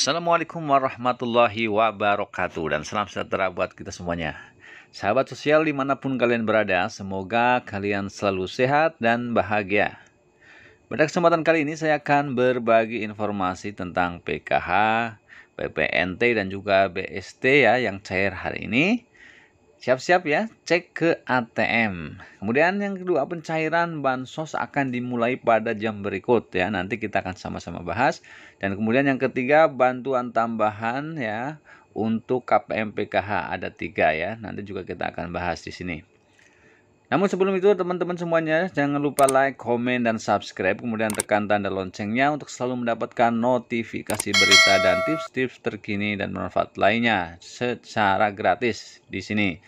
Assalamualaikum warahmatullahi wabarakatuh dan salam sejahtera buat kita semuanya. Sahabat sosial di mana pun kalian berada, semoga kalian selalu sehat dan bahagia. Pada kesempatan kali ini saya akan berbagi informasi tentang PKH, PPNT dan juga BST ya yang cair hari ini Siap-siap ya, cek ke ATM. Kemudian yang kedua, pencairan bansos akan dimulai pada jam berikut ya. Nanti kita akan sama-sama bahas. Dan kemudian yang ketiga, bantuan tambahan ya untuk KPM PKH ada tiga ya. Nanti juga kita akan bahas di sini. Namun sebelum itu teman-teman semuanya jangan lupa like, komen, dan subscribe. Kemudian tekan tanda loncengnya untuk selalu mendapatkan notifikasi berita dan tips-tips terkini dan bermanfaat lainnya secara gratis di sini.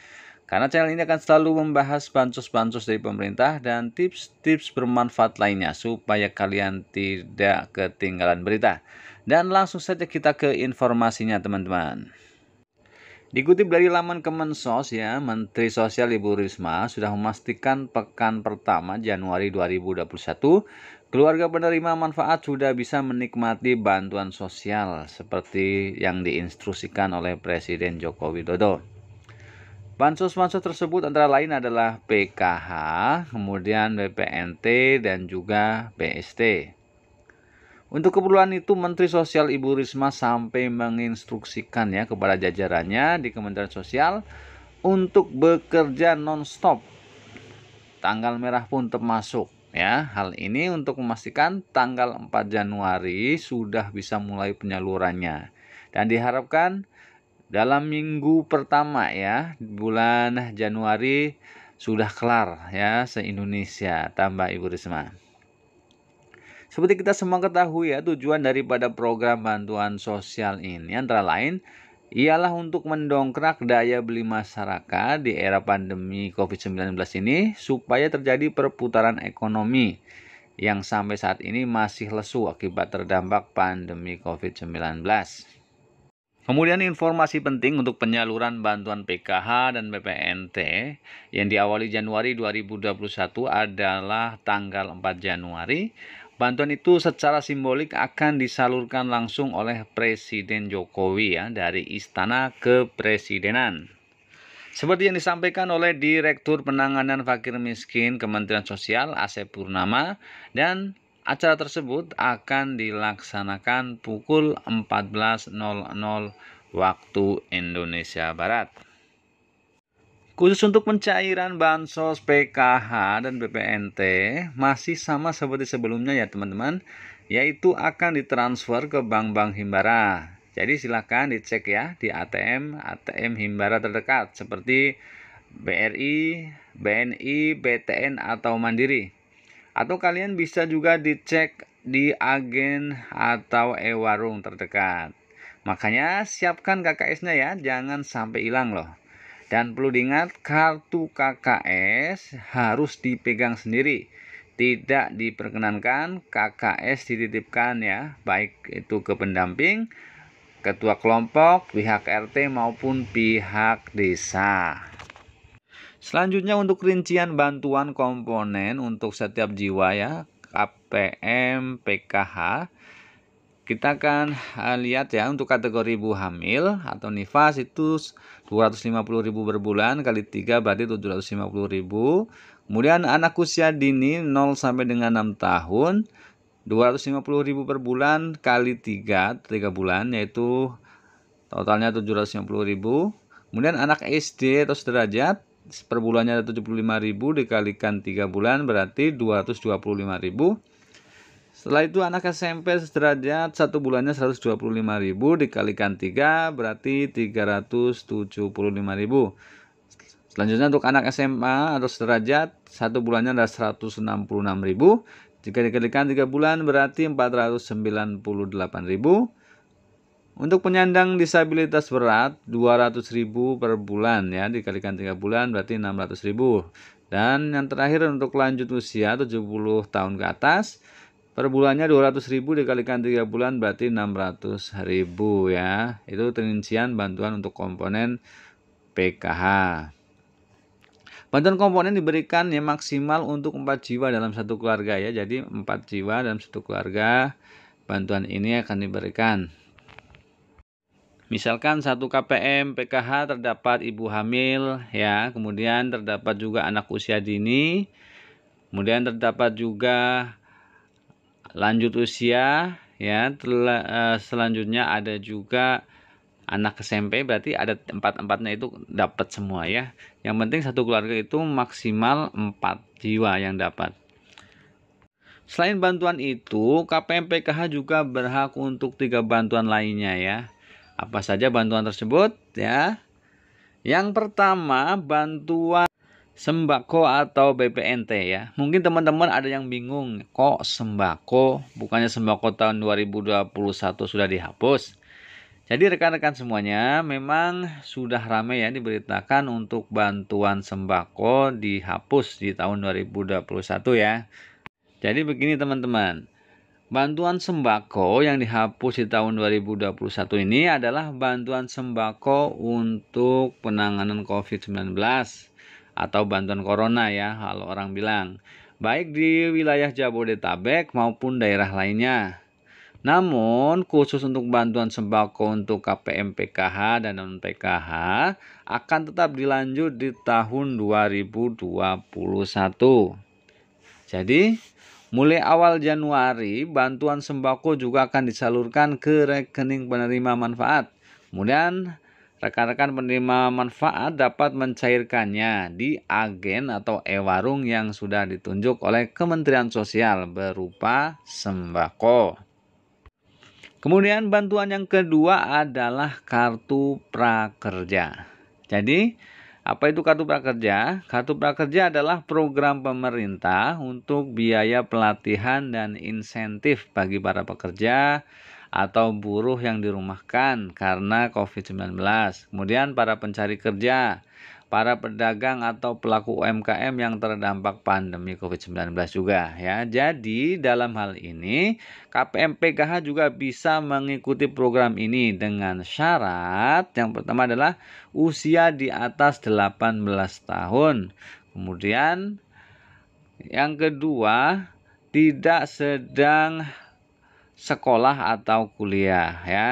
Karena channel ini akan selalu membahas bansos-bansos dari pemerintah dan tips-tips bermanfaat lainnya supaya kalian tidak ketinggalan berita. Dan langsung saja kita ke informasinya teman-teman. Dikutip dari laman Kemensos ya, Menteri Sosial Ibu Risma sudah memastikan pekan pertama Januari 2021 keluarga penerima manfaat sudah bisa menikmati bantuan sosial seperti yang diinstruksikan oleh Presiden Joko Widodo. Bansos-bansos tersebut antara lain adalah PKH, kemudian BPNT dan juga BST. Untuk keperluan itu Menteri Sosial Ibu Risma sampai menginstruksikan ya kepada jajarannya di Kementerian Sosial untuk bekerja non-stop. Tanggal merah pun termasuk ya. Hal ini untuk memastikan tanggal 4 Januari sudah bisa mulai penyalurannya. Dan diharapkan dalam minggu pertama ya bulan Januari sudah kelar ya se-Indonesia tambah Ibu Risma. Seperti kita semua ketahui ya, tujuan daripada program bantuan sosial ini antara lain ialah untuk mendongkrak daya beli masyarakat di era pandemi COVID-19 ini supaya terjadi perputaran ekonomi yang sampai saat ini masih lesu akibat terdampak pandemi COVID-19. Kemudian informasi penting untuk penyaluran bantuan PKH dan BPNT yang diawali Januari 2021 adalah tanggal 4 Januari Bantuan itu secara simbolik akan disalurkan langsung oleh Presiden Jokowi ya dari istana kepresidenan. Seperti yang disampaikan oleh Direktur Penanganan Fakir Miskin Kementerian Sosial Asep Purnama dan acara tersebut akan dilaksanakan pukul 14.00 waktu Indonesia Barat. Khusus untuk pencairan bansos PKH dan BPNT masih sama seperti sebelumnya ya teman-teman, yaitu akan ditransfer ke bank-bank Himbara. Jadi silakan dicek ya di ATM ATM Himbara terdekat seperti BRI, BNI, BTN atau Mandiri. Atau kalian bisa juga dicek di agen atau e-warung terdekat. Makanya siapkan KKS-nya ya, jangan sampai hilang loh. Dan perlu diingat kartu KKS harus dipegang sendiri. Tidak diperkenankan KKS dititipkan ya, baik itu ke pendamping, ketua kelompok, pihak RT maupun pihak desa. Selanjutnya untuk rincian bantuan komponen untuk setiap jiwa ya, KPM, PKH kita akan uh, lihat ya untuk kategori ibu hamil atau nifas itu 250.000 per bulan kali 3 berarti 750.000. Kemudian anak usia dini 0 sampai dengan 6 tahun 250.000 per bulan kali 3 3 bulan yaitu totalnya 750.000. Kemudian anak SD atau sederajat per bulannya ada 75.000 dikalikan 3 bulan berarti 225.000 setelah itu anak SMP sederajat satu bulannya 125.000 dikalikan 3 berarti 375.000. Selanjutnya untuk anak SMA atau sederajat satu bulannya ada 166.000 jika dikalikan 3 bulan berarti 498.000. Untuk penyandang disabilitas berat 200.000 per bulan ya dikalikan 3 bulan berarti 600.000. Dan yang terakhir untuk lanjut usia 70 tahun ke atas per bulannya 200.000 dikalikan 3 bulan berarti 600.000 ya. Itu rincian bantuan untuk komponen PKH bantuan komponen diberikan ya maksimal untuk 4 jiwa dalam satu keluarga ya. Jadi 4 jiwa dalam satu keluarga bantuan ini akan diberikan. Misalkan satu KPM PKH terdapat ibu hamil ya, kemudian terdapat juga anak usia dini, kemudian terdapat juga lanjut usia ya, eh, selanjutnya ada juga anak SMP berarti ada empat-empatnya itu dapat semua ya. Yang penting satu keluarga itu maksimal empat jiwa yang dapat. Selain bantuan itu, KPM PKH juga berhak untuk tiga bantuan lainnya ya. Apa saja bantuan tersebut ya? Yang pertama, bantuan sembako atau BPNT ya. Mungkin teman-teman ada yang bingung, kok sembako bukannya sembako tahun 2021 sudah dihapus? Jadi rekan-rekan semuanya memang sudah ramai ya diberitakan untuk bantuan sembako dihapus di tahun 2021 ya. Jadi begini teman-teman, Bantuan sembako yang dihapus di tahun 2021 ini adalah bantuan sembako untuk penanganan COVID-19 atau bantuan corona ya, kalau orang bilang. Baik di wilayah Jabodetabek maupun daerah lainnya. Namun, khusus untuk bantuan sembako untuk KPM PKH dan non PKH akan tetap dilanjut di tahun 2021. Jadi, Mulai awal Januari, bantuan sembako juga akan disalurkan ke rekening penerima manfaat. Kemudian, rekan-rekan penerima manfaat dapat mencairkannya di agen atau e-warung yang sudah ditunjuk oleh Kementerian Sosial berupa sembako. Kemudian bantuan yang kedua adalah kartu prakerja. Jadi, apa itu kartu prakerja? Kartu prakerja adalah program pemerintah untuk biaya pelatihan dan insentif bagi para pekerja atau buruh yang dirumahkan karena COVID-19. Kemudian para pencari kerja para pedagang atau pelaku UMKM yang terdampak pandemi COVID-19 juga ya. Jadi dalam hal ini KPM PKH juga bisa mengikuti program ini dengan syarat yang pertama adalah usia di atas 18 tahun. Kemudian yang kedua tidak sedang sekolah atau kuliah ya.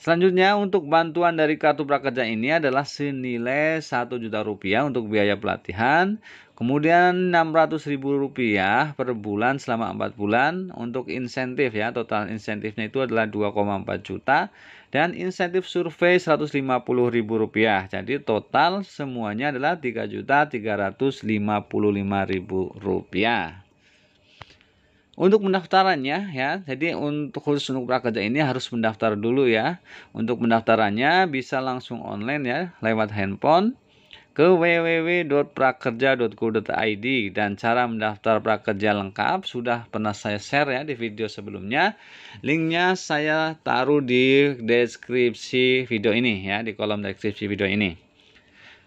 Selanjutnya untuk bantuan dari kartu prakerja ini adalah senilai 1 juta rupiah untuk biaya pelatihan, kemudian 600 ribu rupiah per bulan selama 4 bulan untuk insentif ya, total insentifnya itu adalah 2,4 juta dan insentif survei 150 ribu rupiah. Jadi total semuanya adalah 3 juta 355 ribu rupiah. Untuk pendaftarannya ya, jadi untuk khusus untuk prakerja ini harus mendaftar dulu ya. Untuk pendaftarannya bisa langsung online ya lewat handphone ke www.prakerja.go.id dan cara mendaftar prakerja lengkap sudah pernah saya share ya di video sebelumnya. Linknya saya taruh di deskripsi video ini ya di kolom deskripsi video ini.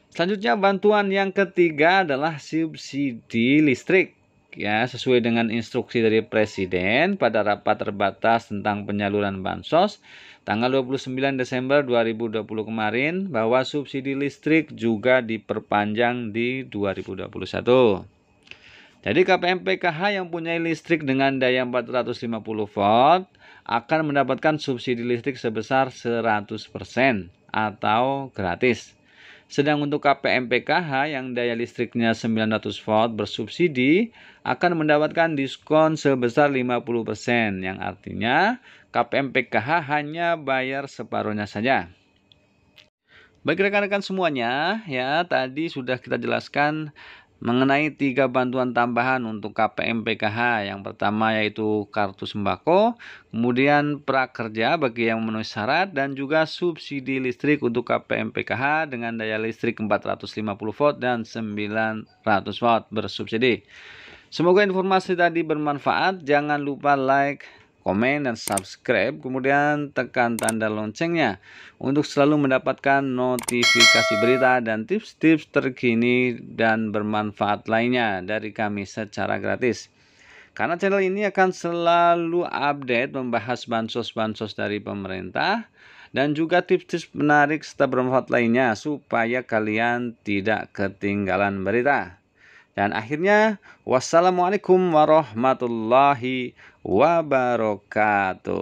Selanjutnya bantuan yang ketiga adalah subsidi listrik ya sesuai dengan instruksi dari Presiden pada rapat terbatas tentang penyaluran bansos tanggal 29 Desember 2020 kemarin bahwa subsidi listrik juga diperpanjang di 2021. Jadi KPM PKH yang punya listrik dengan daya 450 volt akan mendapatkan subsidi listrik sebesar 100% atau gratis. Sedang untuk KPM PKH yang daya listriknya 900 volt bersubsidi akan mendapatkan diskon sebesar 50% yang artinya KPM PKH hanya bayar separuhnya saja. Baik rekan-rekan semuanya, ya tadi sudah kita jelaskan mengenai tiga bantuan tambahan untuk KPM PKH. Yang pertama yaitu kartu sembako, kemudian prakerja bagi yang memenuhi syarat dan juga subsidi listrik untuk KPM PKH dengan daya listrik 450 volt dan 900 watt bersubsidi. Semoga informasi tadi bermanfaat. Jangan lupa like, komen, dan subscribe. Kemudian tekan tanda loncengnya untuk selalu mendapatkan notifikasi berita dan tips-tips terkini dan bermanfaat lainnya dari kami secara gratis. Karena channel ini akan selalu update membahas bansos-bansos dari pemerintah dan juga tips-tips menarik serta bermanfaat lainnya supaya kalian tidak ketinggalan berita. Dan akhirnya, wassalamualaikum warahmatullahi wabarakatuh.